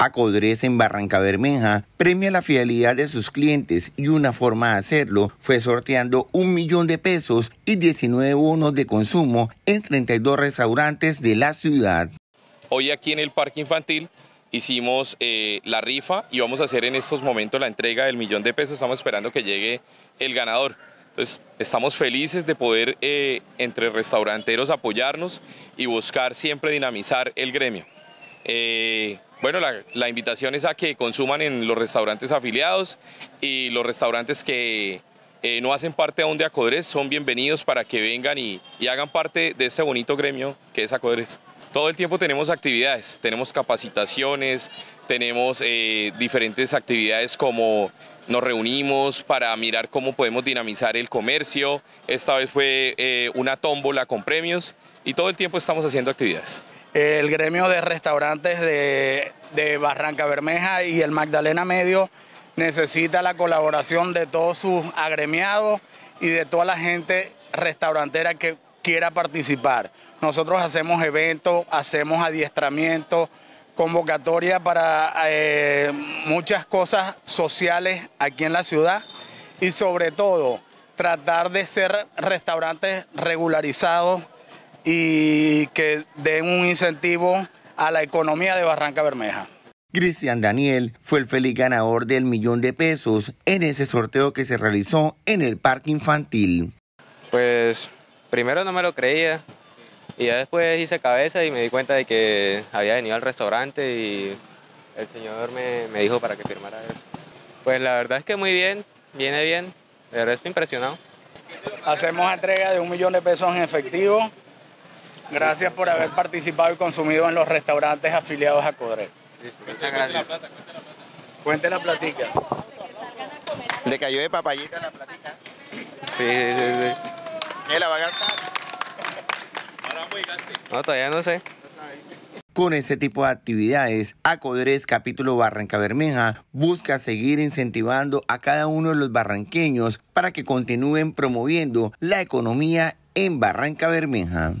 Acodres en Barranca Bermeja premia la fidelidad de sus clientes y una forma de hacerlo fue sorteando un millón de pesos y 19 bonos de consumo en 32 restaurantes de la ciudad. Hoy aquí en el parque infantil hicimos eh, la rifa y vamos a hacer en estos momentos la entrega del millón de pesos. Estamos esperando que llegue el ganador. Entonces, estamos felices de poder eh, entre restauranteros apoyarnos y buscar siempre dinamizar el gremio. Eh, bueno, la, invitación es a que consuman en los restaurantes afiliados y los restaurantes que eh, no hacen parte aún de Acodres son bienvenidos para que vengan y, hagan parte de este bonito gremio que es Acodres. Todo el tiempo tenemos actividades, tenemos capacitaciones, tenemos eh, diferentes actividades como nos reunimos para mirar cómo podemos dinamizar el comercio, esta vez fue eh, una tómbola con premios y todo el tiempo estamos haciendo actividades. El gremio de restaurantes de, Barranca Bermeja y el Magdalena Medio necesita la colaboración de todos sus agremiados y de toda la gente restaurantera que quiera participar. Nosotros hacemos eventos, hacemos adiestramiento, convocatoria para eh, muchas cosas sociales aquí en la ciudad y sobre todo tratar de ser restaurantes regularizados y que den un incentivo a la economía de Barranca Bermeja. Cristian Daniel fue el feliz ganador del millón de pesos en ese sorteo que se realizó en el parque infantil. Pues primero no me lo creía y ya después hice cabeza y me di cuenta de que había venido al restaurante y el señor me, me dijo para que firmara eso. Pues la verdad es que muy bien, viene bien, de resto impresionado. Hacemos entrega de un millón de pesos en efectivo Gracias por haber participado y consumido en los restaurantes afiliados a Codre. Muchas gracias. Cuente la platica. ¿Le cayó de papayita la platica? Sí, sí, sí. sí. ¿Qué la va a gastar? No, todavía no sé. Con este tipo de actividades, Acodres Capítulo Barranca Bermeja busca seguir incentivando a cada uno de los barranqueños para que continúen promoviendo la economía en Barranca Bermeja.